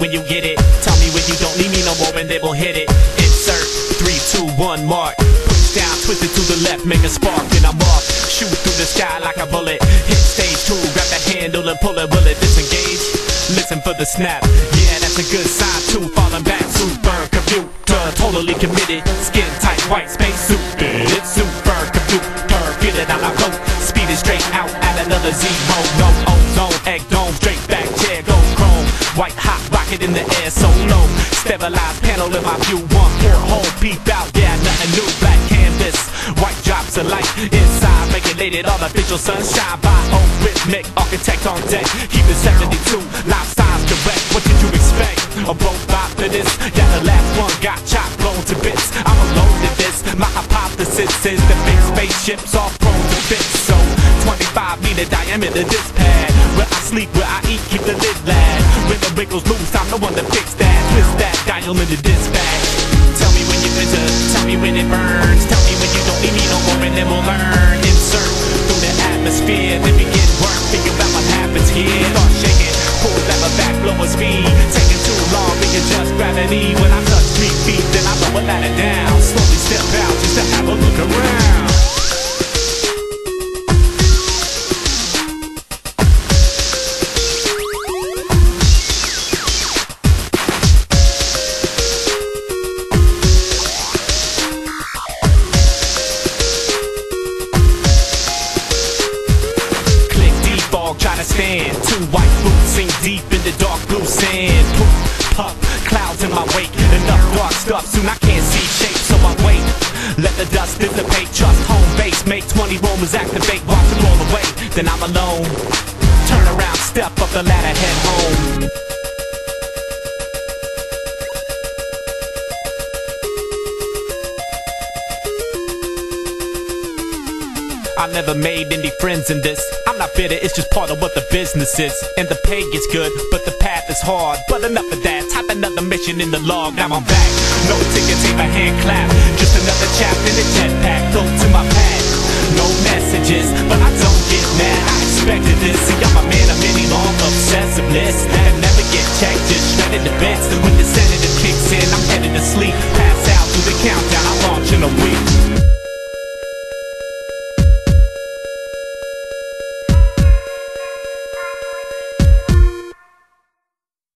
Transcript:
when you get it. Tell me when you don't need me no more and then we'll hit it. Insert three, two, one, mark. Push down, twist it to the left, make a spark, then I'm off. Shoot through the sky like a bullet. Hit stage two, grab the handle and pull it. Will it disengage? Listen for the snap. Yeah, that's a good sign too. Falling back, Super Commuter, totally committed. Skin tight, white space suit. It's Super Commuter, get it out, I go. Speed it straight out at another zero. No ozone, White hot rocket in the air, so low. Sterilized panel in my view, one porthole peep out. Yeah, nothing new, black canvas. White drops of light inside, regulated artificial sunshine by old rhythmic architect on deck. Keep it 72, life size direct. What did you expect? A robot for this? Yeah, the last one got chopped, blown to bits. I'm alone in this. My hypothesis is the big spaceships are prone to fit. So 25 meter diameter this pad. Where I sleep, where I eat, keep the lid lad. Wrinkles loose, I'm the one to fix that. Twist that dial in the dispatch. Tell me when you enter, tell me when it burns. Tell me when you don't need me no more, and then we'll learn. Insert through the atmosphere, then begin work. Figure out what happens here. Start shaking, pull lever back, blower speed. Taking too long, we can just gravity. Stand. Two white boots sink deep in the dark blue sand. Poof, puff, clouds in my wake. Enough dark stuff, soon I can't see shape, so I wait. Let the dust dissipate, trust home base. Make 20 Romans activate, watch them roll away. Then I'm alone. Turn around, step up the ladder, head home. I never made any friends in this. Not bitter, it's just part of what the business is. And the pay gets good, but the path is hard. But enough of that, type another mission in the log. Now I'm back. No ticket, take a hand clap. Just another chapter in the jetpack. Go to my pad. No messages, but I don't get mad. I expected this. See, I'm a man of many long obsessiveness. And never get checked, just shredded to bits. When the sedative kicks in, I'm headed to sleep. Pass out through the countdown, I launch in a week.